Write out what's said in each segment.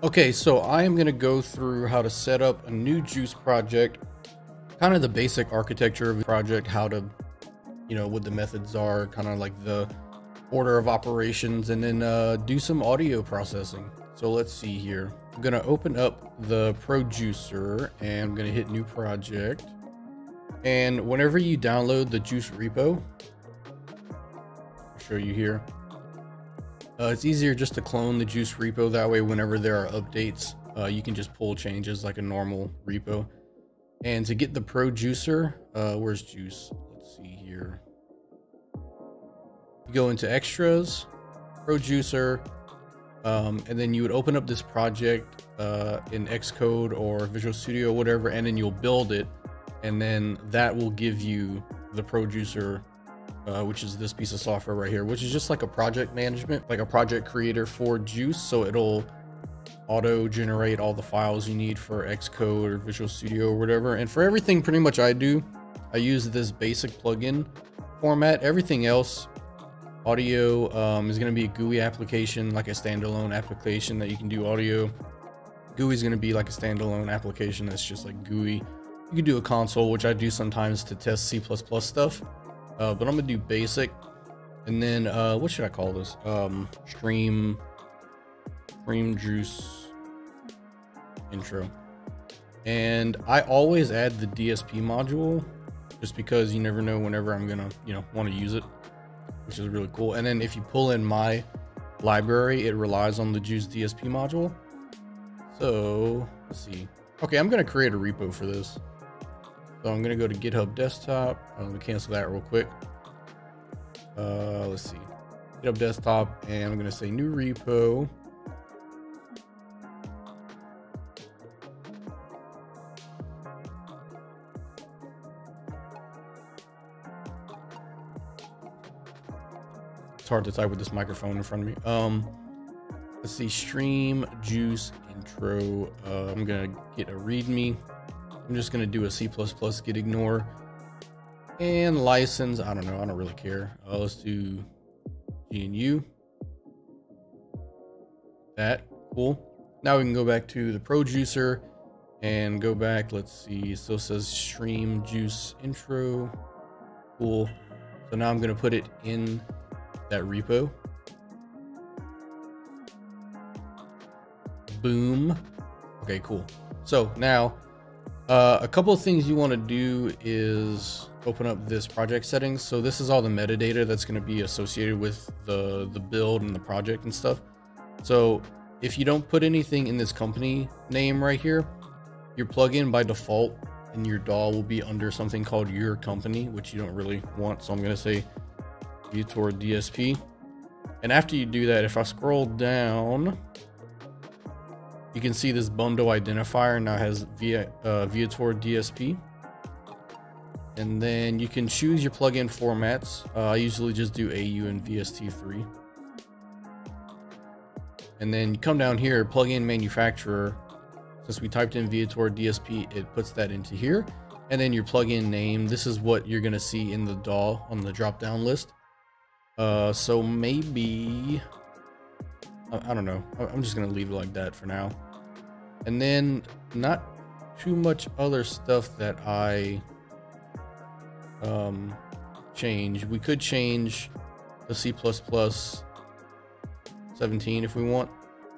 Okay, so I am going to go through how to set up a new JUCE project, kind of the basic architecture of the project, how to, you know, what the methods are, kind of like the order of operations, and then uh, do some audio processing. So let's see here. I'm going to open up the Projucer and I'm going to hit new project. And whenever you download the JUCE repo, I'll show you here. Uh, it's easier just to clone the JUCE repo. That way, whenever there are updates, uh, you can just pull changes like a normal repo. And to get the Projucer, uh, where's JUCE? Let's see here. You go into extras, Projucer, um, and then you would open up this project uh, in Xcode or Visual Studio, or whatever, and then you'll build it. And then that will give you the Projucer, uh, which is this piece of software right here, which is just like a project management, like a project creator for JUCE. So it'll auto generate all the files you need for Xcode or Visual Studio or whatever. And for everything pretty much I do, I use this basic plugin format. Everything else Audio um, is going to be a GUI application, like a standalone application that you can do audio. GUI is going to be like a standalone application that's just like GUI. You can do a console, which I do sometimes to test C++ stuff, uh, but I'm to do basic. And then, uh, what should I call this? Um, stream, stream JUCE intro. And I always add the DSP module just because you never know whenever I'm to, you know, want to use it which is really cool. And then if you pull in my library, it relies on the JUCE DSP module. So let's see. Okay, I'm gonna create a repo for this. So I'm gonna go to GitHub Desktop. I'm gonna cancel that real quick. Uh, let's see. GitHub Desktop, and I'm gonna say new repo. It's hard to type with this microphone in front of me. Um, let's see, stream JUCE intro. Uh, I'm gonna get a README. I'm just gonna do a C++ gitignore and license. I don't know. I don't really care. Uh, let's do GNU. That cool. Now we can go back to the Projucer and go back. Let's see. So it says stream JUCE intro. Cool. So now I'm gonna put it in that repo. Boom. Okay, cool. So now uh, a couple of things you want to do is open up this project settings. So this is all the metadata that's going to be associated with the, the build and the project and stuff. So if you don't put anything in this company name right here, your plugin by default and your DAW will be under something called your company, which you don't really want. So I'm going to say Viator DSP. And after you do that, if I scroll down, you can see this bundle identifier now has via uh, Viator DSP. And then you can choose your plugin formats. Uh, I usually just do AU and VST3. And then come down here, plugin manufacturer. Since we typed in Viator DSP, it puts that into here. And then your plugin name. This is what you're going to see in the DAW on the drop down list. Uh, so maybe, I, I don't know. I'm just going to leave it like that for now. And then not too much other stuff that I um, change. We could change the C++ 17 if we want.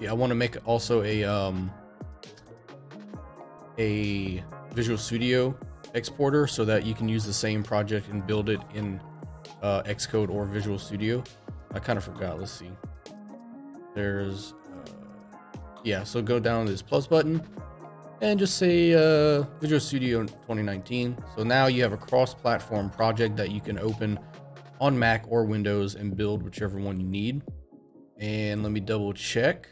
Yeah, I want to make also a um, a Visual Studio exporter so that you can use the same project and build it in uh, Xcode or Visual Studio. I kind of forgot. Let's see. There's, uh, yeah, so go down to this plus button and just say uh, Visual Studio 2019. So now you have a cross-platform project that you can open on Mac or Windows and build whichever one you need. And let me double check.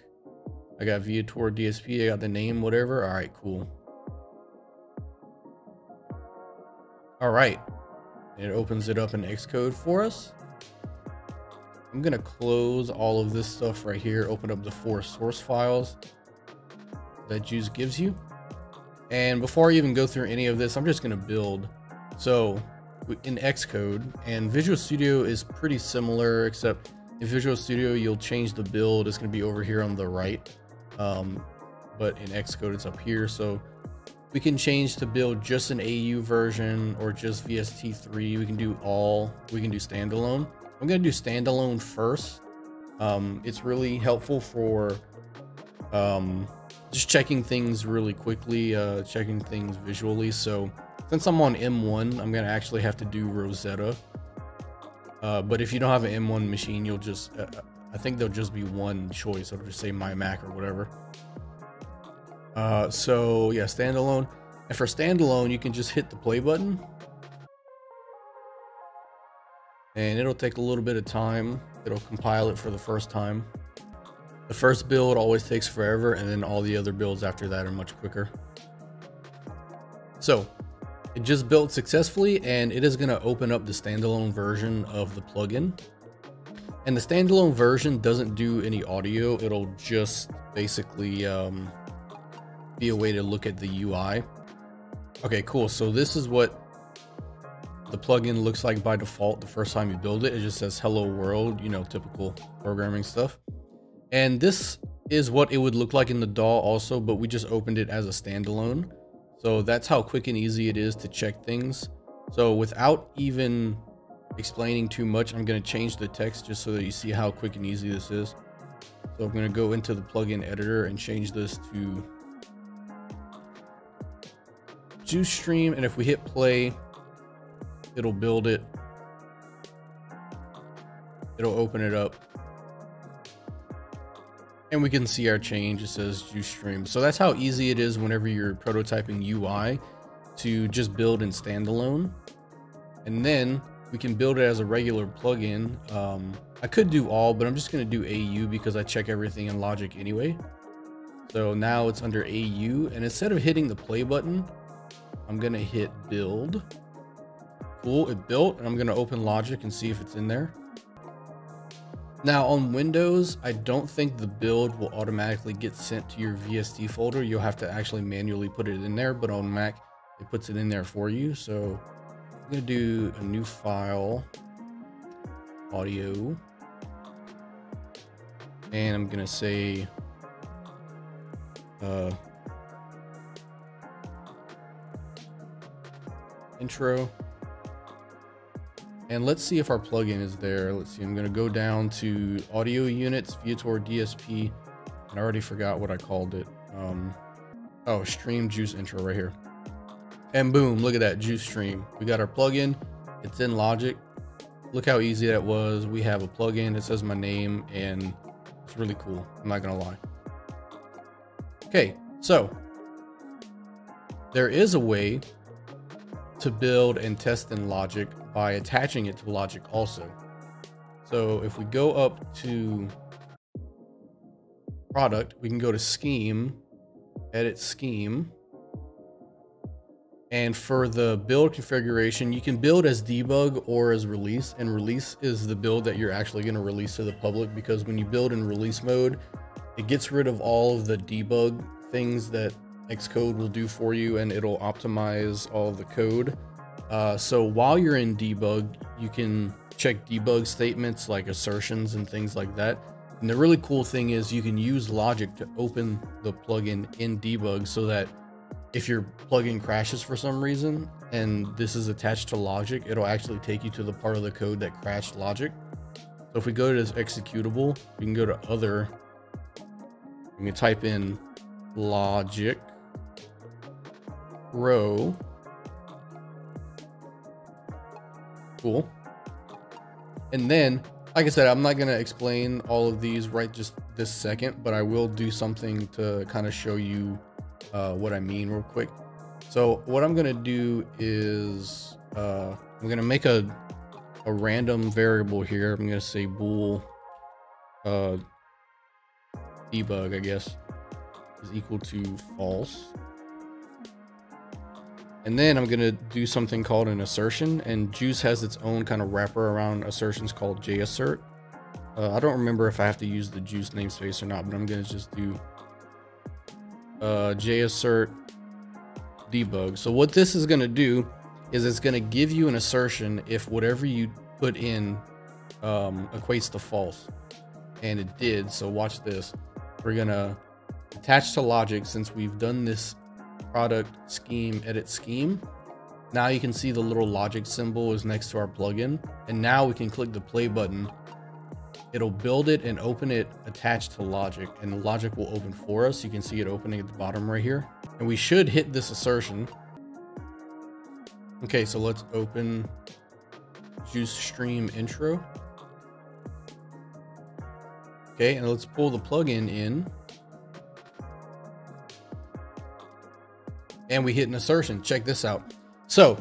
I got Viator DSP, I got the name, whatever. All right, cool. All right, it opens it up in Xcode for us. I'm to close all of this stuff right here, open up the four source files that JUCE gives you. And before I even go through any of this, I'm just to build. So in Xcode and Visual Studio is pretty similar, except in Visual Studio, you'll change the build. It's to be over here on the right. Um, but in Xcode, it's up here. So we can change to build just an AU version or just VST3. We can do all, we can do standalone. I'm to do standalone first. Um, it's really helpful for um, just checking things really quickly, uh, checking things visually. So since I'm on M1, I'm to actually have to do Rosetta. Uh, but if you don't have an M1 machine, you'll just, uh, I think there'll just be one choice. It'll just say my Mac or whatever. Uh, so yeah, standalone. And for standalone, you can just hit the play button. And it'll take a little bit of time. It'll compile it for the first time. The first build always takes forever, and then all the other builds after that are much quicker. So, it just built successfully, and it is going to open up the standalone version of the plugin. And the standalone version doesn't do any audio. It'll just basically um, be a way to look at the UI. Okay, cool. So this is what the plugin looks like by default the first time you build it. It just says hello world, you know, typical programming stuff. And this is what it would look like in the DAW also, but we just opened it as a standalone. So that's how quick and easy it is to check things. So without even explaining too much, I'm going to change the text just so that you see how quick and easy this is. So I'm going to go into the plugin editor and change this to JUCE stream and if we hit play it'll build it. It'll open it up. And we can see our change. It says JUCE stream. So that's how easy it is whenever you're prototyping ui to just build in standalone. And then we can build it as a regular plugin. Um, i could do all but i'm just going to do au because i check everything in logic anyway. So now it's under au and instead of hitting the play button I'm gonna hit build. Cool, it built, and I'm gonna open Logic and see if it's in there. Now on Windows, I don't think the build will automatically get sent to your VST folder. You'll have to actually manually put it in there, but on Mac, it puts it in there for you. So I'm gonna do a new file, audio, and I'm gonna say, uh, intro. And let's see if our plugin is there. Let's see, I'm gonna go down to audio units, Viator DSP, and I already forgot what I called it. Um, oh, stream JUCE intro right here. And boom, look at that JUCE stream. We got our plugin, it's in Logic. Look how easy that was. We have a plugin, it says my name, and it's really cool. I'm not gonna lie. Okay, so there is a way to build and test in Logic by attaching it to Logic also. So if we go up to product, we can go to scheme, edit scheme. And for the build configuration, you can build as debug or as release. And release is the build that you're actually going to release to the public because when you build in release mode, it gets rid of all of the debug things that Xcode will do for you and it'll optimize all the code. Uh, so while you're in debug, you can check debug statements like assertions and things like that. And the really cool thing is you can use logic to open the plugin in debug so that if your plugin crashes for some reason and this is attached to logic, it'll actually take you to the part of the code that crashed logic. So if we go to this executable, we can go to other, we can type in Logic Pro. Cool. And then, like I said, I'm not going to explain all of these right just this second, but I will do something to kind of show you uh, what I mean real quick. So what I'm going to do is uh, I'm going to make a, a random variable here. I'm going to say bool uh, debug, I guess, is equal to false. And then I'm going to do something called an assertion and JUCE has its own kind of wrapper around assertions called jassert. Uh, I don't remember if I have to use the JUCE namespace or not, but I'm going to just do uh, jassert debug. So what this is going to do is it's going to give you an assertion if whatever you put in um, equates to false. And it did. So watch this. We're going to attach to logic, since we've done this product scheme edit scheme, now you can see the little logic symbol is next to our plugin. And now we can click the play button. It'll build it and open it attached to logic and logic will open for us. You can see it opening at the bottom right here. And we should hit this assertion. Okay, so let's open JUCE Stream intro. Okay, and let's pull the plugin in. And we hit an assertion. Check this out. So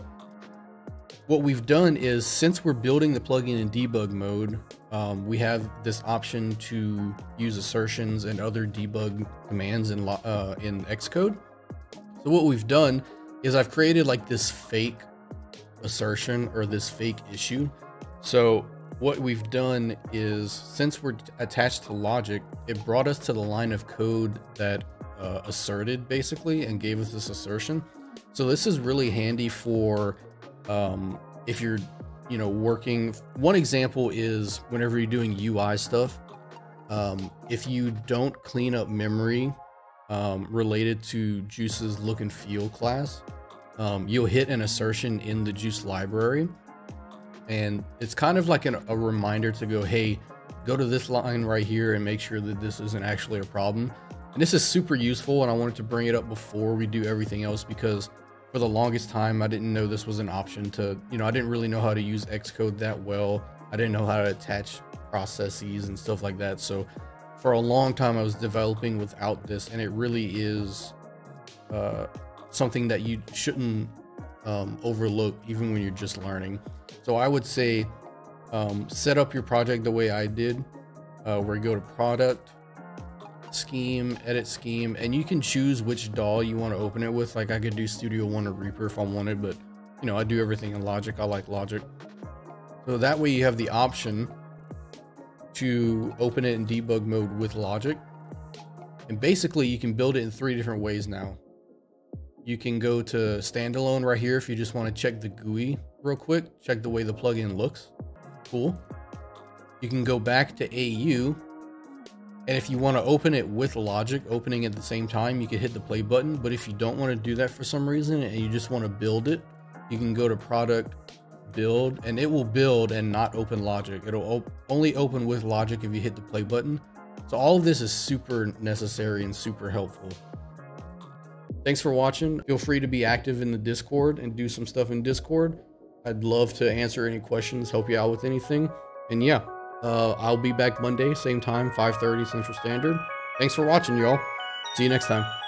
what we've done is since we're building the plugin in debug mode, um, we have this option to use assertions and other debug commands in, uh, in Xcode. So what we've done is I've created like this fake assertion or this fake issue. So what we've done is since we're attached to logic, it brought us to the line of code that uh, asserted basically and gave us this assertion. So this is really handy for um, if you're, you know, working. One example is whenever you're doing UI stuff, um, if you don't clean up memory um, related to JUCE's look and feel class, um, you'll hit an assertion in the JUCE library. And it's kind of like an, a reminder to go, hey, go to this line right here and make sure that this isn't actually a problem. And this is super useful and I wanted to bring it up before we do everything else because for the longest time, I didn't know this was an option to, you know, I didn't really know how to use Xcode that well. I didn't know how to attach processes and stuff like that. So for a long time, I was developing without this, and it really is uh, something that you shouldn't um, overlook even when you're just learning. So I would say um, set up your project the way I did, uh, where you go to product, scheme, edit scheme, and you can choose which DAW you want to open it with. Like I could do Studio One or Reaper if I wanted, but you know, I do everything in Logic. I like Logic. So that way you have the option to open it in debug mode with Logic. And basically you can build it in three different ways now. You can go to standalone right here if you just want to check the GUI real quick, check the way the plugin looks. Cool. You can go back to AU and if you want to open it with logic, opening at the same time, you can hit the play button. But if you don't want to do that for some reason and you just want to build it, you can go to product, build, and it will build and not open logic. It'll op only open with logic if you hit the play button. So all of this is super necessary and super helpful. Thanks for watching. Feel free to be active in the Discord and do some stuff in Discord. I'd love to answer any questions, help you out with anything. And yeah, uh, I'll be back Monday, same time, 5.30 Central Standard. Thanks for watching, y'all. See you next time.